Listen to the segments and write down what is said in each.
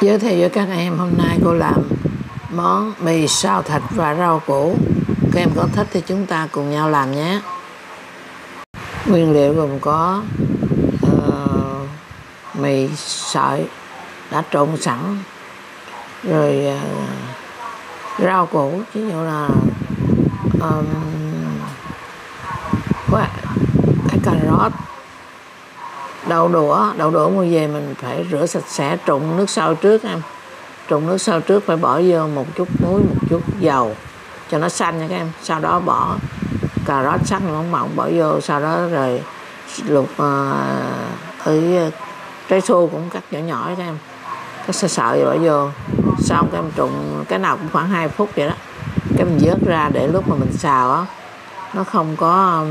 Giới thiệu với các em hôm nay cô làm món mì xào thịt và rau củ. Các em có thích thì chúng ta cùng nhau làm nhé. Nguyên liệu gồm có uh, mì sợi đã trộn sẵn, rồi uh, rau củ, ví dụ là um, cái cà rốt đậu đũa đậu đũa mua về mình phải rửa sạch sẽ trụng nước sôi trước em. Trụng nước sôi trước phải bỏ vô một chút muối một chút dầu cho nó xanh nha các em. Sau đó bỏ cà rốt sắc mỏng mỏng bỏ vô sau đó rồi luộc uh, trái su cũng cắt nhỏ nhỏ các em. Cắt sợi sợi bỏ vô. Xong các em trụng cái nào cũng khoảng 2 phút vậy đó. Cái mình vớt ra để lúc mà mình xào á nó không có um,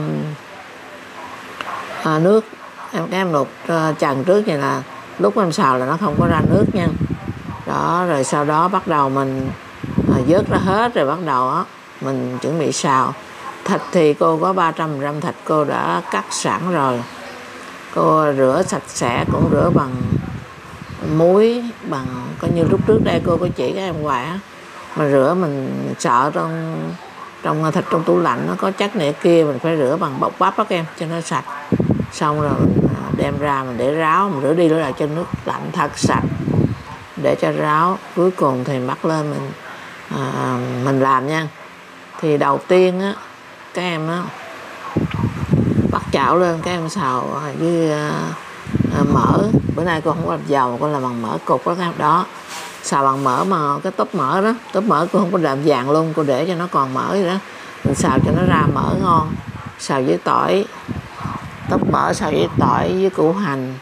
à, nước em cái em luộc ờ, trần trước vậy là lúc em xào là nó không có ra nước nha. Đó, rồi sau đó bắt đầu mình ờ, vớt ra hết rồi bắt đầu á, mình chuẩn bị xào. Thịt thì cô có 300 gram thịt cô đã cắt sẵn rồi. Cô rửa sạch sẽ cũng rửa bằng muối, bằng coi như lúc trước đây cô có chỉ các em hoài á. Mà rửa mình sợ trong trong ờ, thịt trong tủ lạnh nó có chất này kia, mình phải rửa bằng bọc bắp đó các em, cho nó sạch xong rồi mình đem ra mình để ráo mình rửa đi rửa lại cho nước lạnh thật sạch. Để cho ráo. Cuối cùng thì bắt lên mình à, mình làm nha. Thì đầu tiên á các em á bắt chảo lên các em xào với à, à, mỡ. Bữa nay cô không có làm dầu cô làm bằng mỡ cục đó các em. Đó xào bằng mỡ mà cái tốp mỡ đó. Tốp mỡ cô không có làm vàng luôn cô để cho nó còn mỡ vậy đó. Mình xào cho nó ra mỡ ngon xào với tỏi bỏ sợi xào với tỏi với củ hành.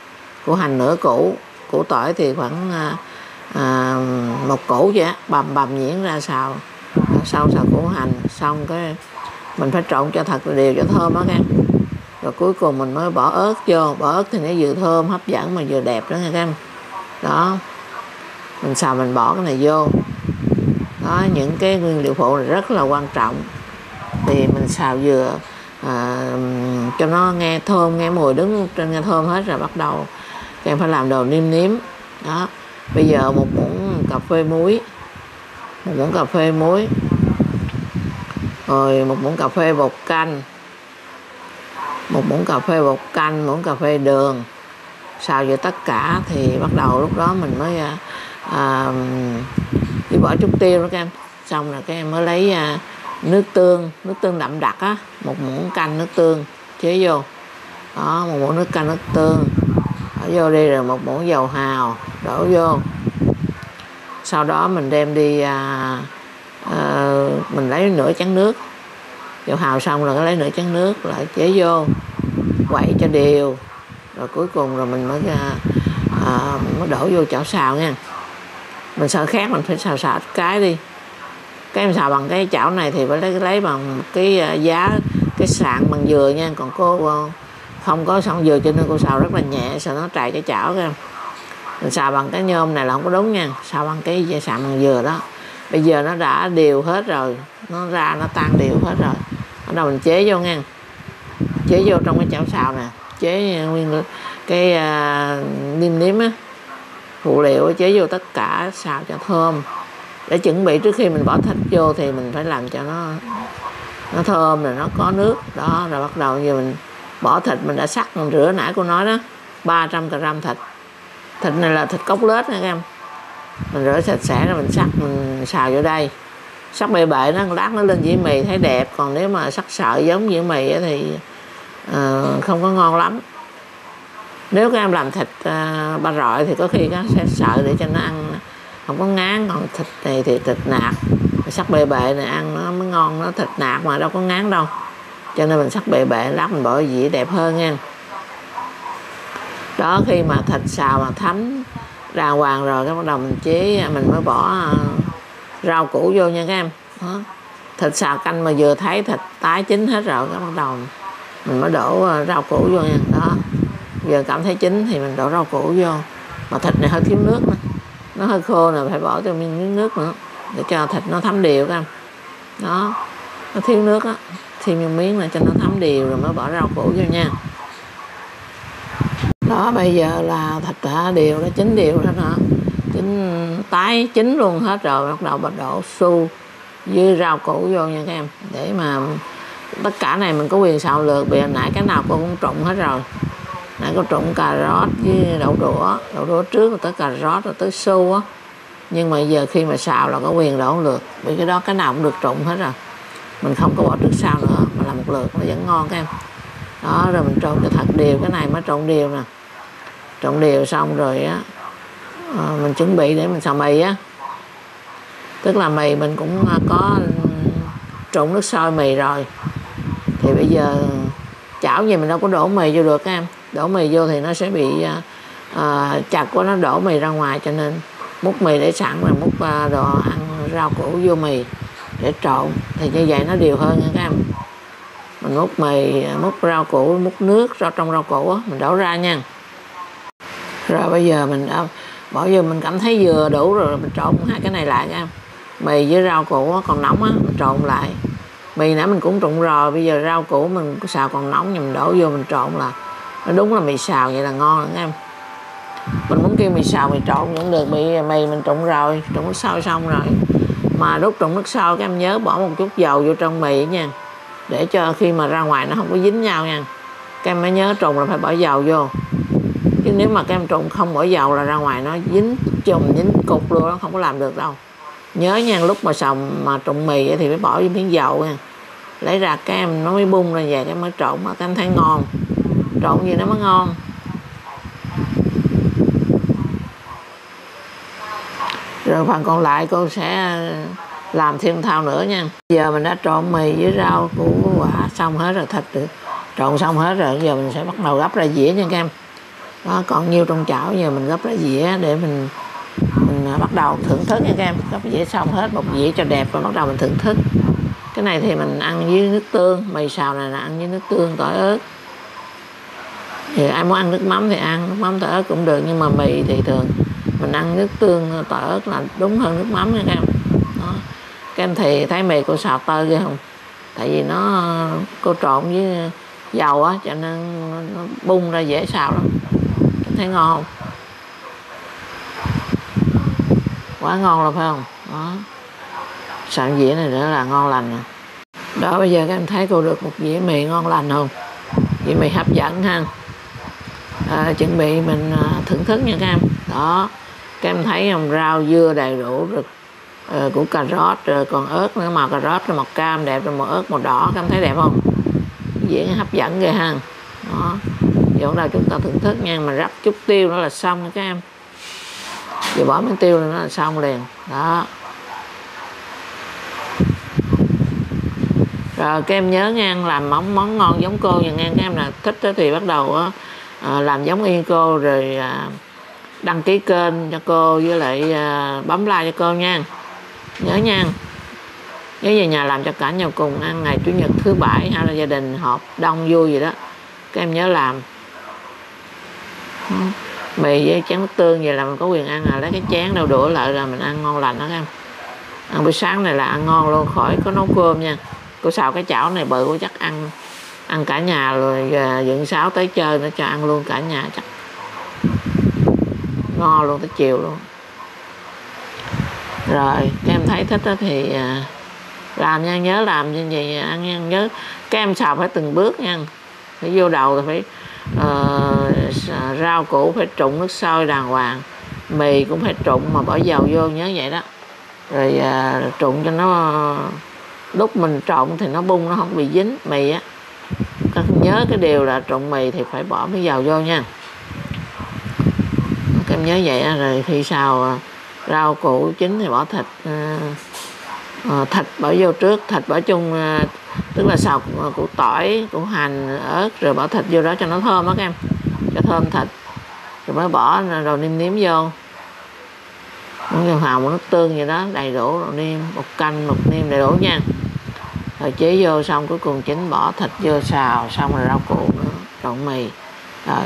Củ hành nửa củ củ tỏi thì khoảng à, à, một củ vậy bầm bầm nhuyễn ra xào. Xong xào củ hành xong cái mình phải trộn cho thật đều cho thơm á em. Rồi cuối cùng mình mới bỏ ớt vô bỏ ớt thì nó vừa thơm hấp dẫn mà vừa đẹp đó nghe em. Đó mình xào mình bỏ cái này vô. Đó những cái nguyên liệu phụ này rất là quan trọng. Thì mình xào vừa à, cho nó nghe thơm nghe mùi đứng trên nghe thơm hết rồi bắt đầu các em phải làm đồ niêm nếm. Đó. Bây giờ một muỗng cà phê muối một muỗng cà phê muối rồi một muỗng cà phê bột canh một muỗng cà phê bột canh muỗng cà phê đường. Xào vừa tất cả thì bắt đầu lúc đó mình mới à, à, đi bỏ chút tiêu đó các em. Xong rồi các em mới lấy à, nước tương nước tương đậm đặc á một muỗng canh nước tương chế vô. Đó một muỗng nước canh nước tương. Đổ vô đi rồi một muỗng dầu hào đổ vô. Sau đó mình đem đi à, à, mình lấy nửa chén nước. Dầu hào xong rồi lấy nửa chén nước lại chế vô quậy cho đều. Rồi cuối cùng rồi mình mới à, à, mới đổ vô chảo xào nha. Mình sợ khác mình phải xào xào cái đi cái em xào bằng cái chảo này thì phải lấy lấy bằng cái à, giá cái sạn bằng dừa nha. Còn cô à, không có sẵn dừa cho nên cô xào rất là nhẹ sao nó trầy cái chảo các em mình xào bằng cái nhôm này là không có đúng nha. Xào bằng cái sạn bằng dừa đó. Bây giờ nó đã đều hết rồi. Nó ra nó tan đều hết rồi. Bắt đầu mình chế vô nha. Chế vô trong cái chảo xào nè. Chế à, nguyên cái uh, niêm nếm á. Phụ liệu chế vô tất cả xào cho thơm để chuẩn bị trước khi mình bỏ thịt vô thì mình phải làm cho nó nó thơm rồi nó có nước. Đó rồi bắt đầu giờ mình bỏ thịt. Mình đã sắc mình rửa nãy cô nói đó 300 gram thịt. Thịt này là thịt cốc lết nha em. Mình rửa sạch sẽ rồi mình sắc mình xào vô đây. Sắc bề bệ nó lát nó lên dĩa mì thấy đẹp. Còn nếu mà sắc sợi giống dĩa mì thì uh, không có ngon lắm. Nếu các em làm thịt uh, ba rọi thì có khi các sẽ sợ để cho nó ăn không có ngán, còn thịt này thì thịt nạc. Sắc bề bệ này ăn nó mới ngon, nó thịt nạc mà đâu có ngán đâu. Cho nên mình sắc bề bệ lát mình bỏ dĩa đẹp hơn nha. Đó, khi mà thịt xào mà thấm ra hoàng rồi, cái bắt đầu mình chế, mình mới bỏ à, rau củ vô nha các em. Đó. thịt xào canh mà vừa thấy thịt tái chín hết rồi, cái bắt đầu mình mới đổ à, rau củ vô nha. Đó. Giờ cảm thấy chín thì mình đổ rau củ vô. Mà thịt này hơi thiếu nước nữa nó hơi khô nè, phải bỏ cho miếng nước nữa, để cho thịt nó thấm đều các em đó, nó thiếu nước á, thêm một miếng này cho nó thấm đều rồi mới bỏ rau củ vô nha. Đó, bây giờ là thịt đã đều đã chín đều rồi hả? Chín, tái chín luôn hết rồi, bắt đầu bắt đổ su với rau củ vô nha các em. Để mà tất cả này mình có quyền xào lượt vì hồi nãy cái nào cô cũng trụng hết rồi nãy có trộn cà rốt với đậu đũa. Đậu đũa trước rồi tới cà rốt rồi tới su á. Nhưng mà giờ khi mà xào là có quyền đổ lượt vì cái đó cái nào cũng được trộn hết rồi. Mình không có bỏ trước sau nữa. Mà làm một lượt nó vẫn ngon các em. Đó, rồi mình trộn cho thật đều. Cái này mới trộn đều nè. Trộn đều xong rồi á. Ờ, mình chuẩn bị để mình xào mì á. Tức là mì mình cũng à, có trộn nước sôi mì rồi. Thì bây giờ chảo gì mình đâu có đổ mì vô được các em đổ mì vô thì nó sẽ bị à, à chặt của nó đổ mì ra ngoài cho nên múc mì để sẵn rồi múc à, đồ ăn rau củ vô mì để trộn. Thì như vậy nó đều hơn nha các em. Mình múc mì à, múc rau củ múc nước rau trong rau củ mình đổ ra nha. Rồi bây giờ mình đã bỏ vô mình cảm thấy vừa đủ rồi mình trộn hai cái này lại nha. Mì với rau củ còn nóng á mình trộn lại. Mì nãy mình cũng trộn rồi bây giờ rau củ mình xào còn nóng thì mình đổ vô mình trộn là đúng là mì xào vậy là ngon lắm em. Mình muốn kêu mì xào mì trộn cũng được mì mì mình trộn rồi, trộn nước sôi xong rồi. Mà lúc trộn nước sôi các em nhớ bỏ một chút dầu vô trong mì nha. Để cho khi mà ra ngoài nó không có dính nhau nha. Các em mới nhớ trộn là phải bỏ dầu vô. Chứ nếu mà các em trộn không bỏ dầu là ra ngoài nó dính, chùm dính cục luôn nó không có làm được đâu. Nhớ nha, lúc mà xào mà trộn mì thì phải bỏ vô miếng dầu nha. Lấy ra các em nó mới bung ra về cái mới trộn, mà các em thấy ngon trộn gì nó mới ngon. Rồi phần còn lại cô sẽ ờ, làm thêm thao nữa nha. Giờ mình đã trộn mì với rau củ quả xong hết rồi thịt được. Trộn xong hết rồi giờ mình sẽ bắt đầu gấp ra dĩa nha các em. Đó, còn nhiêu trong chảo giờ mình gấp ra dĩa để mình mình ờ, bắt đầu thưởng thức nha các em. Gấp dĩa xong hết một dĩa cho đẹp rồi bắt đầu mình thưởng thức. Cái này thì mình ăn với nước tương. Mì xào này là ăn với nước tương tỏi ớt thì ai muốn ăn nước mắm thì ăn, nước mắm tỏi ớt cũng được, nhưng mà mì thì thường mình ăn nước tương tỏi ớt là đúng hơn nước mắm nha các em. Đó. các em thì thấy mì cô xào tơi ghê không? Tại vì nó, cô trộn với dầu á, cho nên nó bung ra dễ xào lắm. Thấy ngon không? Quá ngon rồi, phải không? Đó. Xào dĩa này nữa là ngon lành nè. Đó, bây giờ các em thấy cô được một dĩa mì ngon lành không? Dĩa mì hấp dẫn ha à, chuẩn bị mình à, thưởng thức nha các em đó các em thấy không rau dưa đầy đủ rồi à, ờ, của cà rốt rồi còn ớt nữa màu cà rốt rồi màu cam đẹp rồi màu ớt màu đỏ các em thấy đẹp không? Dễ hấp dẫn ghê ha. Đó giờ bắt đầu chúng ta thưởng thức nha mà rắc chút tiêu nữa là xong nha các em giờ bỏ miếng tiêu nữa là xong liền. Đó. Rồi các em nhớ nha làm món món ngon giống cô nha nghe các em là thích thì bắt đầu à, làm giống yên cô rồi à, đăng ký kênh cho cô với lại à, bấm like cho cô nha. Nhớ nha. Nhớ về nhà làm cho cả nhà cùng ăn ngày chủ nhật thứ bảy hay là gia đình họp đông vui gì đó. Các em nhớ làm. Mì với chén tương vậy là mình có quyền ăn à lấy cái chén đâu đũa lại là mình ăn ngon lành đó các em. Ăn buổi sáng này là ăn ngon luôn khỏi có nấu cơm nha. Cô xào cái chảo này bự cô chắc ăn ăn cả nhà rồi à, dựng sáo tới chơi nó cho ăn luôn cả nhà chắc. Ngon luôn tới chiều luôn. Rồi các em thấy thích đó thì à, làm nha nhớ làm như vậy ăn nha nhớ. Các em xào phải từng bước nha. Phải vô đầu thì phải uh, rau củ phải trụng nước sôi đàng hoàng. Mì cũng phải trụng mà bỏ dầu vô nhớ vậy đó. Rồi uh, trụng cho nó lúc mình trộn thì nó bung nó không bị dính mì á các nhớ cái điều là trộn mì thì phải bỏ cái dầu vô nha. Các em nhớ vậy rồi khi xào rau củ chín thì bỏ thịt à, à, thịt bỏ vô trước, thịt bỏ chung à, tức là xào củ tỏi, củ hành, ớt, rồi bỏ thịt vô đó cho nó thơm đó các em. Cho thơm thịt, rồi mới bỏ rồi nêm nếm vô. Muốn hào một nước tương gì đó, đầy đủ, rồi nêm, một canh, một nêm đầy đủ nha rồi chế vô xong cuối cùng chính bỏ thịt vô xào, xong rồi rau củ nữa trộn mì. Rồi.